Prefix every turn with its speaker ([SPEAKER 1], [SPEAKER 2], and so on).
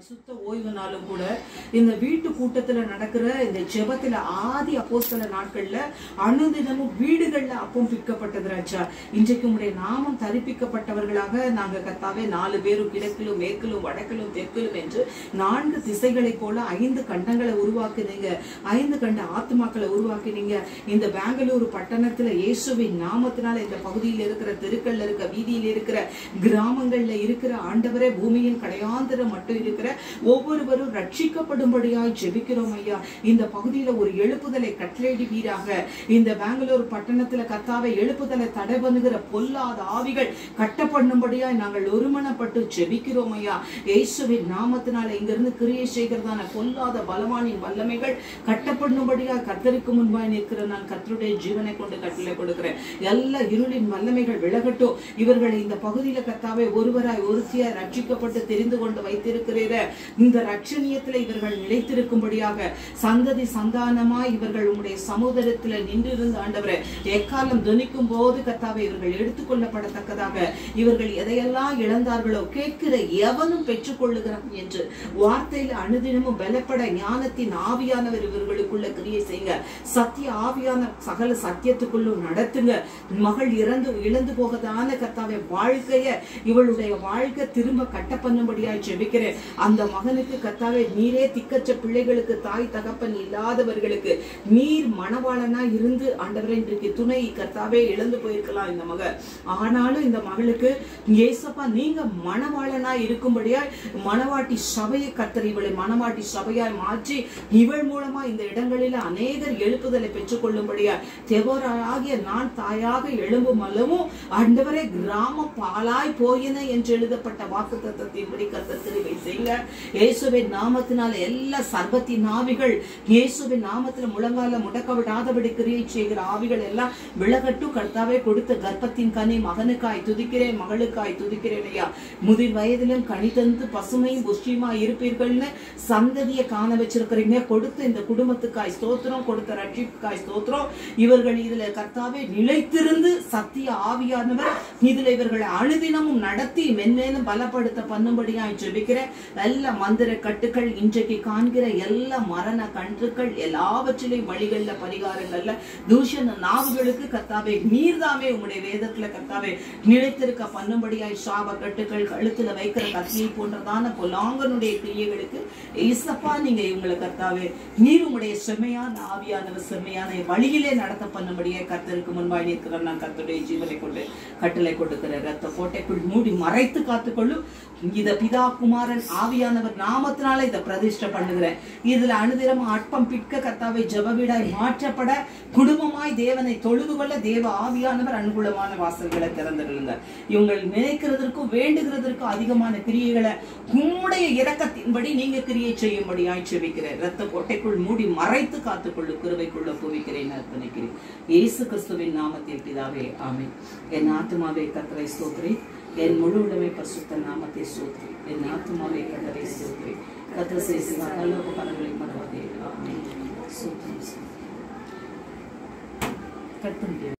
[SPEAKER 1] பரிசுத்த ஓய்வு நாளும் கூட இந்த வீட்டு கூட்டத்தில் நடக்கிற இந்த ஜெபத்தில் ஆதி அப்போஸ்தல நாட்களில் அனுதினமும் வீடுகளில் அப்பம் பிக்கப்பட்டது ராஜா. இன்றைக்கு உடைய நாமம் தரிப்பிக்கப்பட்டவர்களாக நாங்கள் கத்தாவே நாலு பேரும் கிழக்கிலும் மேற்கிலும் வடக்கிலும் தெற்கிலும் என்று நான்கு திசைகளைப் போல ஐந்து கண்டங்களை உருவாக்குனீங்க. ஐந்து கண்ட ஆத்மாக்களை உருவாக்கினீங்க. இந்த பெங்களூரு பட்டணத்தில் இயேசுவின் நாமத்தினால் இந்த பகுதியில் இருக்கிற தெருக்கள்ல இருக்க வீதியில் இருக்கிற கிராமங்களில் இருக்கிற ஆண்டவரே பூமியின் கடையாந்திரம் மட்டும் இருக்கிற ஒவ்வொருவரும் ரட்சிக்கப்படும்படியாய் ஜெபிக்கிறோம் ஐயா. இந்த பகுதியில ஒரு எழுப்புதலை கட்டளையிடுவீராக இந்த பெங்களூர் பட்டணத்துல கத்தாவை எழுப்புதலை தடை பண்ணுகிற பொல்லாத ஆவிகள் கட்டப்படும்படியாய் நாங்கள் ஒருமனப்பட்டு ஜெபிக்கிறோம் ஐயா. இயேசுவின் நாமத்தினால இங்கிருந்து கிரியை செய்கிறதான பொல்லாத பலவானின் வல்லமைகள் கட்டப்படும்படியாய் கத்தருக்கு முன்பாய் நிற்கிற நான் கத்தருடைய ஜீவனை கொண்டு கட்டளை கொடுக்கிறேன். எல்லா இருளின் வல்லமைகள் விலகட்டும். இவர்களை இந்த பகுதியில கத்தாவை ஒருவராய் ஒருத்தியாய் ரட்சிக்கப்பட்டு தெரிந்து கொண்டு வைத்திருக்கிறீர. இந்த ரட்சணியத்தில் இவர்கள் நிலைத்திருக்கும்படியாக சந்ததி சந்தானமாய் இவர்கள் உங்களுடைய சமுதாயத்தில் நின்றிருந்த ஆண்டவர் எக்காலம் துணிக்கும் போது கத்தாவை இவர்கள் எடுத்துக்கொள்ளப்படத்தக்கதாக இவர்கள் எதையெல்லாம் இழந்தார்களோ கேட்கிற எவனும் பெற்றுக்கொள்ளுகிறான் என்று வார்த்தையில் அனுதினமும் பலப்பட ஞானத்தின் ஆவியானவர் இவர்களுக்குள்ள கிரியை செய்யுங்க. சத்திய ஆவியான சகல சத்தியத்துக்குள்ளும் நடத்துங்க. மகள் இறந்து இழந்து போகதான கத்தாவை வாழ்க்கைய இவளுடைய வாழ்க்கை திரும்ப கட்ட பண்ணும்படியாய் ஜெபிக்கிறேன். அந்த மகனுக்கு கத்தாவே நீரே திக்கச்ச பிள்ளைகளுக்கு தாய் தகப்பன் இல்லாதவர்களுக்கு நீர் மணவாளனா இருந்து ஆண்டவரே இன்றைக்கு துணை கத்தாவே இழந்து போயிருக்கலாம் இந்த மக ஆனாலும் இந்த மகளுக்கு ஏசப்பா நீங்க மணவாளனா இருக்கும்படியா மணவாட்டி சபையை கத்தர் இவளை மணவாட்டி சபையாய் மாற்றி இவள் மூலமா இந்த இடங்களில் அநேகர் எழுப்புதலை பெற்றுக்கொள்ளும்படியா தெவராகிய நான் தாயாக எழும்பும் அளவும் ஆண்டவரே கிராமம் பாலாய் போயின என்று எழுதப்பட்ட வாக்கு தத்தத்தின்படி கத்தர் கிருபை செய்யுங்க இயேசுவின் நாமத்தினால எல்லா சர்வத்தின் ஆவிகள் இயேசுவின் நாமத்துல முழங்கால முடக்க விடாதபடி கிரியை செய்கிற ஆவிகள் எல்லாம் விலகட்டும் கர்த்தாவே கொடுத்த கர்ப்பத்தின் கனி மகனுக்காய் துதிக்கிறேன் மகளுக்காய் துதிக்கிறேன் ஐயா. முதிர் வயதிலும் கனி தந்து பசுமையும் புஷ்டியுமா இருப்பீர்கள்னு சந்ததியை காண வச்சிருக்கிறீங்க. கொடுத்த இந்த குடும்பத்துக்காய் ஸ்தோத்திரம் கொடுத்த ரட்சிப்புக்காய் ஸ்தோத்திரம். இவர்கள் இதுல கர்த்தாவே நிலைத்திருந்து சத்திய ஆவியானவர் இதுல இவர்களை அனுதினமும் நடத்தி மென்மேலும் பலப்படுத்த பண்ணும்படியாய் ஜெபிக்கிறேன். நல்ல மந்திர கட்டுகள் இன்றைக்கு காண்கிற எல்லா மரண கன்றுக்கள் எல்லாவற்றிலையும் வழிகள்ல பரிகாரங்கள்ல தூஷண நாவுகளுக்கு கத்தாவே நீர்தாமே உங்களுடைய வேதத்துல கத்தாவே நிலைத்திருக்க பண்ணும்படியாய் சாப கட்டுகள் கழுத்துல வைக்கிற கத்தியை போன்றதான பொலாங்கனுடைய கிரியைகளுக்கு இசப்பா நீங்க இவங்களை கத்தாவே நீர் உங்களுடைய செம்மையான ஆவியானவர் செம்மையான வழியிலே நடத்த பண்ணும்படியாய் கத்தருக்கு முன்பாய் நிற்கிற நான் கத்துடைய ஜீவனை கொண்டு கட்டளை கொடுக்கிற ரத்த கோட்டைக்குள் மூடி மறைத்து காத்துக்கொள்ளும். இத பிதா குமாரன் ஆவியானவர் நாமத்தினால இதை பிரதிஷ்டை பண்ணுகிறேன். இதுல அனுதினம் அற்பம் பிற்க கத்தாவை ஜபவீடாய் மாற்றப்பட குடும்பமாய் தேவனை தொழுது கொள்ள தேவ ஆவியானவர் அனுகூலமான வாசல்களை திறந்துடுங்க இவங்கள் நினைக்கிறதற்கும் வேண்டுகிறதற்கும் அதிகமான கிரியைகளை உம்முடைய இரக்கத்தின்படி நீங்க கிரியை செய்யும்படியாய் செபிக்கிறேன் ரத்த கோட்டைக்குள் மூடி மறைத்து காத்துக்கொள்ளு குருவைக்குள்ள புவிக்கிறேன் அர்ப்பணிக்கிறேன். இயேசு கிறிஸ்துவின் நாமத்தில் பிதாவே ஆமை என் ஆத்மாவே கத்தரை ஸ்தோத்ரி என் முழு உடமை பரிசுத்த நாமத்தை சோத்ரி என் ஆத்மாவை கத்தரை ஸ்தோத்ரி கத்த செய்த சகல உபகாரங்களை மறவாதே ஆமென் சோத்ரம் கட் பண்ணிட்டு